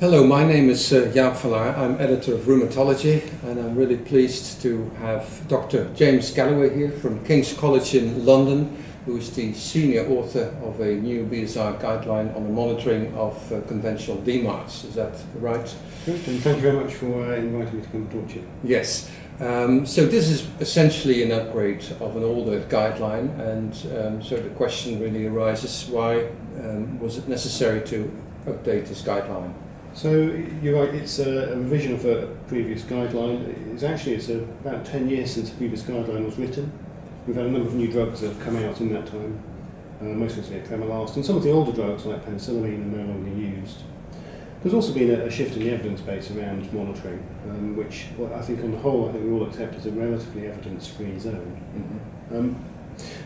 Hello, my name is uh, Jaap van Laar. I'm editor of Rheumatology, and I'm really pleased to have Dr. James Galloway here from King's College in London, who is the senior author of a new BSR guideline on the monitoring of uh, conventional DMARDs. Is that right? Good, and thank you very much for uh, inviting me to come and talk to you. Yes. Um, so this is essentially an upgrade of an older guideline, and um, so the question really arises: Why um, was it necessary to update this guideline? So you're right, it's a, a revision of a previous guideline. It's actually it's about 10 years since the previous guideline was written. We've had a number of new drugs that have come out in that time, uh, most recently apremilast, and some of the older drugs like penicillamine are no longer used. There's also been a, a shift in the evidence base around monitoring, um, which well, I think on the whole I think we all accept as a relatively evidence-free zone. Mm-hmm. Um,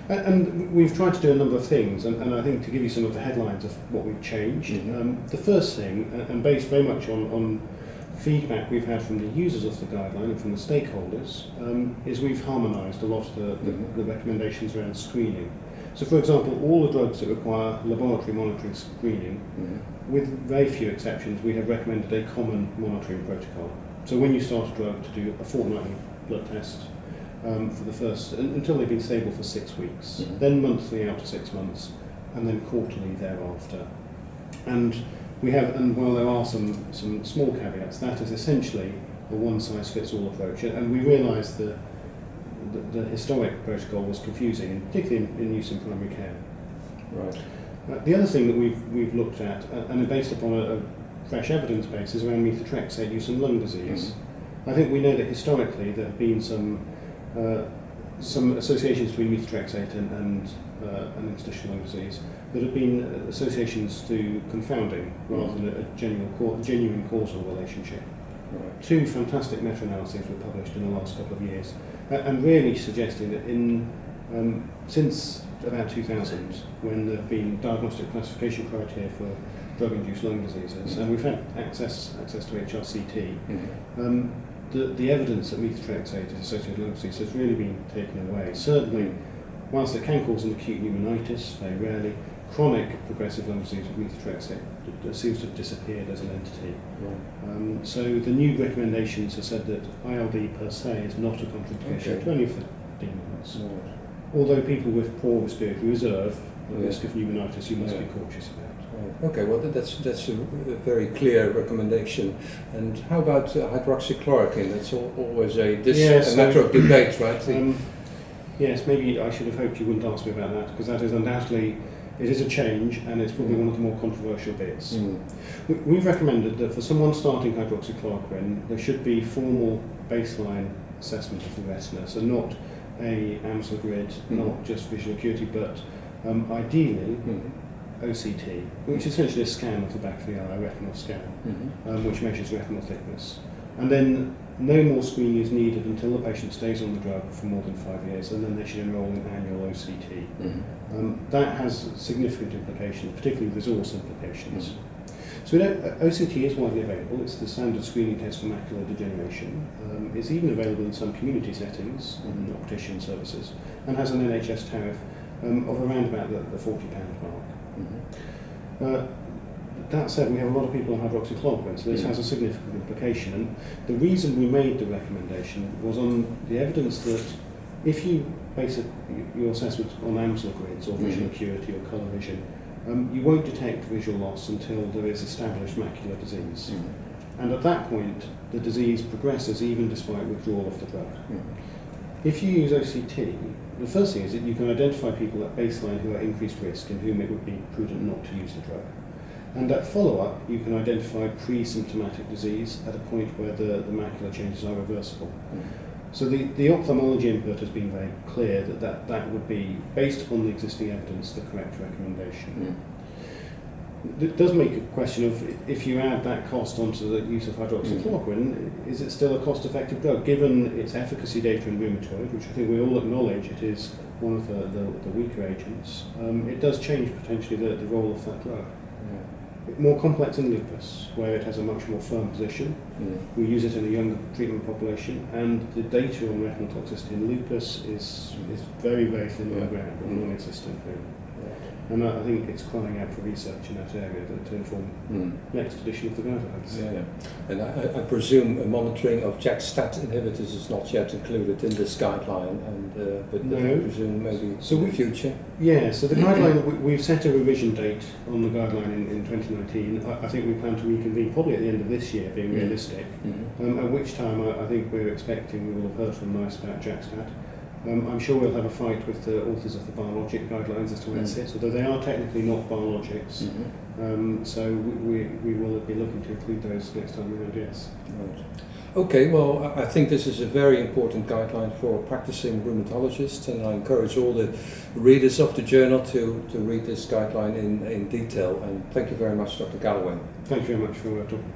and we've tried to do a number of things, and, and I think to give you some of the headlines of what we've changed. Mm-hmm. Um, the first thing, and based very much on, on feedback we've had from the users of the guideline and from the stakeholders, um, is we've harmonised a lot of the, the, mm-hmm. the recommendations around screening. So, for example, all the drugs that require laboratory monitoring screening, mm-hmm. with very few exceptions, we have recommended a common monitoring protocol. So, when you start a drug, to do a fortnightly blood test um, for the first until they've been stable for six weeks, mm-hmm. then monthly out to six months, and then quarterly thereafter. And we have, and while there are some some small caveats, that is essentially a one size fits all approach, and we realised the, the, the historic protocol was confusing, particularly in, in use in primary care. Right. Uh, the other thing that we've we've looked at, uh, and based upon a, a fresh evidence base, is around methotrexate use in lung disease. Mm-hmm. I think we know that historically there have been some uh, some associations between methotrexate and, and uh, an interstitial lung disease that have been associations to confounding rather than a genuine, genuine causal relationship. Right. Two fantastic meta-analyses were published in the last couple of years, uh, and really suggesting that in um, since about 2000, when there have been diagnostic classification criteria for drug-induced lung diseases, and we've had access access to HRCT. Mm-hmm. Um, the, the evidence that methotrexate is associated with disease has really been taken away. Certainly, whilst it can cause an acute pneumonitis, very rarely, chronic progressive lung disease with methotrexate seems to have disappeared as an entity. Right. Um, so the new recommendations have said that ILD per se is not a contraindication okay. to any of the DMARDs. Right. Although people with poor respiratory reserve, the risk of pneumonitis, you must be cautious about. Okay, well that's that's a, very clear recommendation. And how about uh, hydroxychloroquine? That's always a, yes, a matter of debate, right? Um, yes, maybe I should have hoped you wouldn't ask me about that because that is undoubtedly it is a change and it's probably one of the more controversial bits. Mm. We, have recommended that for someone starting hydroxychloroquine, there should be formal baseline assessment of the retina, so not a Amsler grid, mm. not just visual acuity, but um, ideally. Mm OCT, which is essentially a scan of the back of the eye, a retinal scan, mm-hmm. um, which measures retinal thickness. And then no more screening is needed until the patient stays on the drug for more than five years, and then they should enrol in annual OCT. Mm-hmm. Um, that has significant implications, particularly resource implications. Mm-hmm. So know uh, OCT is widely available. It's the standard screening test for macular degeneration. Um, it's even available in some community settings, mm-hmm. optician services, and has an NHS tariff um, of around about the, the £40 mark. Mm-hmm. Uh, that said, we have a lot of people on hydroxychloroquine, so this has a significant implication. And the reason we made the recommendation was on the evidence that if you base your assessment on Amsler grids or visual mm-hmm. acuity or colour vision, um, you won't detect visual loss until there is established macular disease. Mm-hmm. And at that point, the disease progresses even despite withdrawal of the drug. Mm-hmm. If you use OCT, the first thing is that you can identify people at baseline who are increased risk and whom it would be prudent not to use the drug. And at follow-up, you can identify pre-symptomatic disease at a point where the, the macular changes are reversible. So the, the ophthalmology input has been very clear that, that that would be, based upon the existing evidence, the correct recommendation. Mm it does make a question of if you add that cost onto the use of hydroxychloroquine, is it still a cost-effective drug given its efficacy data in rheumatoid, which I think we all acknowledge it is one of the, the, the weaker agents. Um, it does change potentially the, the role of that drug. Yeah. More complex in lupus, where it has a much more firm position, Mm. We use it in a younger treatment population, and the data on retinal toxicity in lupus is, is very, very thin on the ground, or Mm. non-existent. really. And I I think it's crying out for research in that area to, inform Mm. next edition of the guidelines. Yeah, yeah. And I, I presume monitoring of JAK-STAT inhibitors is not yet included in this guideline, and uh, but I No. presume maybe So in we- the future. Yeah, so the guideline, we- we've set a revision date on the guideline in, in 2019. I, I think we plan to reconvene probably at the end of this year, being Mm. realistic. Mhm. Um, at which time I, I think we're expecting we will have heard from NICE about JAK-STAT. Um, I'm sure we'll have a fight with the authors of the biologic guidelines as to where it Mm. sits, although they are technically not biologics. Mhm. Um, so we, we, we will be looking to include those next time around, yes. Right. Okay, well, I I think this is a very important guideline for practicing rheumatologists, and I encourage all the readers of the journal to, to read this guideline in, in detail. And thank you very much, Dr. Galloway. Thank you very much for uh, talking.